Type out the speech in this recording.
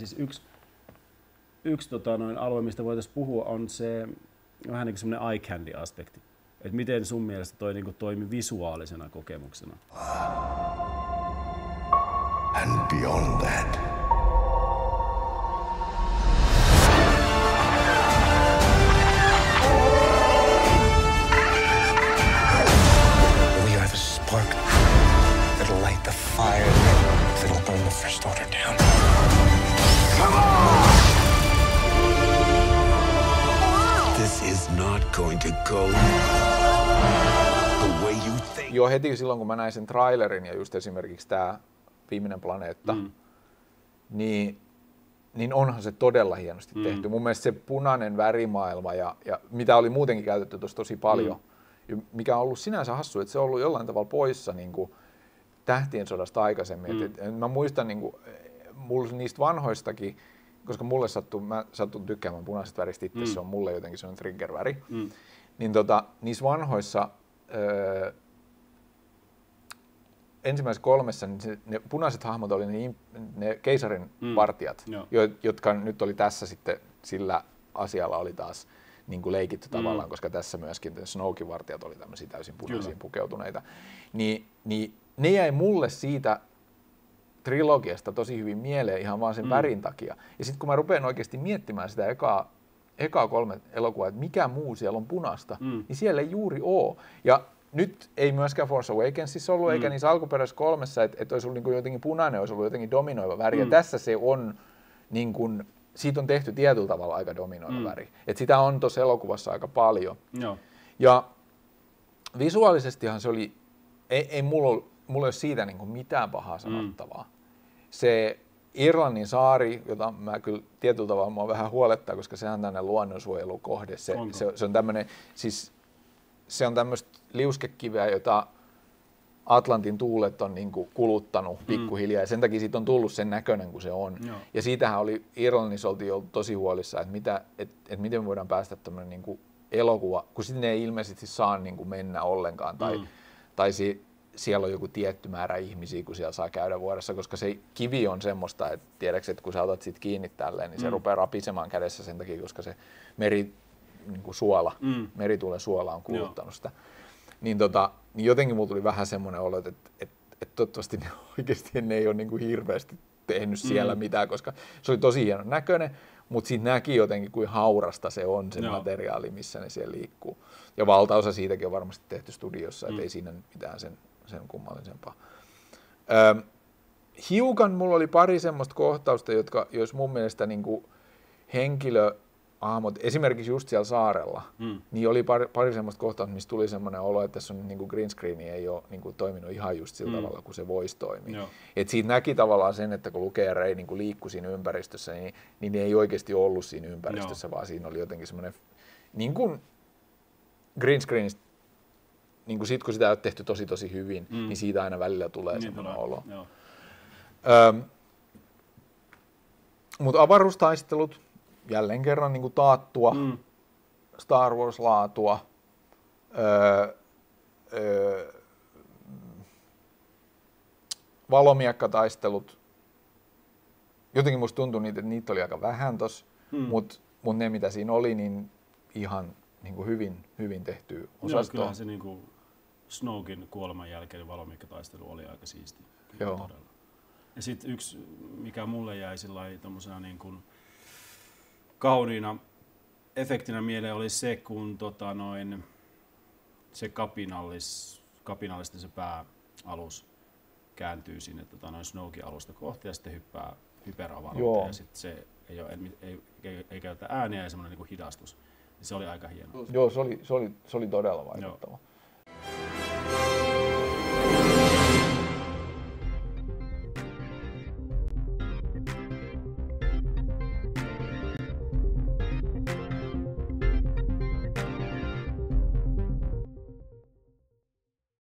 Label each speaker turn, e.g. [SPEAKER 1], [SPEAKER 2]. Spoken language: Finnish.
[SPEAKER 1] Siis yksi, yksi tota, noin alue, mistä voitaisiin puhua, on se vähän niin semmoinen eye candy-aspekti. Että miten sun mielestä toi niin kuin, toimi visuaalisena kokemuksena? And beyond that. Joo, heti silloin kun mä näin sen trailerin ja just esimerkiksi tämä viimeinen planeetta, mm. niin niin onhan se todella hienosti mm. tehty. Mun mielestä se punainen värimaailma ja, ja mitä oli muutenkin käytetty tuossa tosi paljon, mm. mikä on ollut sinänsä hassu, että se on ollut jollain tavalla poissa niin kuin, tähtien sodasta aikaisemmin. Mm. Et, et, mä muistan niin kuin, mulla niistä vanhoistakin, koska mulle sattuu, mä sattun tykkäämään punaisesta väristä itse, mm. se on mulle jotenkin se on trigger-väri. Mm. Niin tota, niissä vanhoissa öö, ensimmäisessä kolmessa niin se, ne punaiset hahmot oli ne, ne keisarin mm. vartijat, jo, jotka nyt oli tässä sitten sillä asialla oli taas niin kuin leikitty mm. tavallaan, koska tässä myöskin Snowkin vartijat oli tämmöisiä täysin punaisiin Kyllä. pukeutuneita. Niin, niin ne jäi mulle siitä trilogiasta tosi hyvin mieleen ihan vaan sen mm. värin takia. Ja sitten kun mä rupean oikeasti miettimään sitä ekaa, ekaa kolme elokuvaa, että mikä muu siellä on punasta, mm. niin siellä ei juuri ole. Ja nyt ei myöskään Force Awakensissa ollut, mm. eikä niissä alkuperäisissä kolmessa, että, että olisi ollut niin jotenkin punainen, olisi ollut jotenkin dominoiva väri. Mm. Ja tässä se on, niin kuin, siitä on tehty tietyllä tavalla aika dominoiva mm. väri. Et sitä on tuossa elokuvassa aika paljon. Joo. Ja visuaalisestihan se oli, ei, ei mulla mulla ei ole siitä niin kuin mitään pahaa mm. sanottavaa. Mm. Se Irlannin saari, jota mä kyllä tietyllä tavalla mua vähän huolettaa, koska se on tämmöinen luonnonsuojelukohde. Se, se, se on tämmöinen, siis se on tämmöistä liuskekiveä, jota Atlantin tuulet on niin kuin kuluttanut mm. pikkuhiljaa, ja sen takia siitä on tullut sen näköinen kuin se on. Joo. Ja siitähän oli, Irlannissa oltiin ollut tosi huolissa, että, mitä, että, että miten me voidaan päästä tämmöinen niin kuin elokuva, kun sinne ei ilmeisesti saa niin kuin mennä ollenkaan, tai, mm. tai si, siellä on joku tietty määrä ihmisiä, kun siellä saa käydä vuodessa, koska se kivi on semmoista, että tiedätkö, että kun sä otat siitä kiinni tälleen, niin se mm. rupeaa rapisemaan kädessä sen takia, koska se meri, niin kuin suola, mm. merituulen suola on kuluttanut Joo. sitä. Niin, tota, niin jotenkin mulla tuli vähän semmoinen olo, että, että, että, toivottavasti ne oikeasti ne ei ole niin kuin hirveästi tehnyt siellä mm. mitään, koska se oli tosi hienon näköinen, mutta siitä näki jotenkin, kuin haurasta se on se Joo. materiaali, missä ne siellä liikkuu. Ja valtaosa siitäkin on varmasti tehty studiossa, mm. ei siinä mitään sen sen kummallisempaa. Ö, hiukan mulla oli pari semmoista kohtausta, jotka, jos mun mielestä niin kuin henkilö, ahmot, esimerkiksi just siellä saarella, mm. niin oli pari, pari semmoista kohtausta, missä tuli semmoinen olo, että tässä on niin kuin green screen ei ole niin kuin toiminut ihan just sillä mm. tavalla, kun se voisi toimia. Et siitä näki tavallaan sen, että kun lukee Rei niin liikkui siinä ympäristössä, niin, niin ne ei oikeasti ollut siinä ympäristössä, Joo. vaan siinä oli jotenkin semmoinen, niin kuin green screenistä niin kuin sit kun sitä on tehty tosi tosi hyvin, mm. niin siitä aina välillä tulee niin semmoinen olo. mutta avaruustaistelut, jälleen kerran niin kuin taattua, mm. Star Wars-laatua, öö, öö, valomiekkataistelut, jotenkin musta tuntui, niitä, että niitä oli aika vähän tossa, mm. mutta mut ne mitä siinä oli, niin ihan niin kuin hyvin, hyvin tehty osasto.
[SPEAKER 2] Joo, se niin kuin Snowkin kuoleman jälkeen valomiekkataistelu oli aika siisti. Joo. Todella. Ja sitten yksi, mikä mulle jäi sillä niin kuin kauniina efektinä mieleen oli se, kun tota noin, se kapinallis, kapinallisten se pääalus kääntyy sinne tota noin Snowkin alusta kohti ja sitten hyppää hyperavaruuteen ja sitten se ei, ole, ei, ei, ei, ei käytä ääniä ja semmoinen niin hidastus. Se oli aika hieno.
[SPEAKER 1] Joo, se oli, se oli, se oli todella vaikuttava. Joo.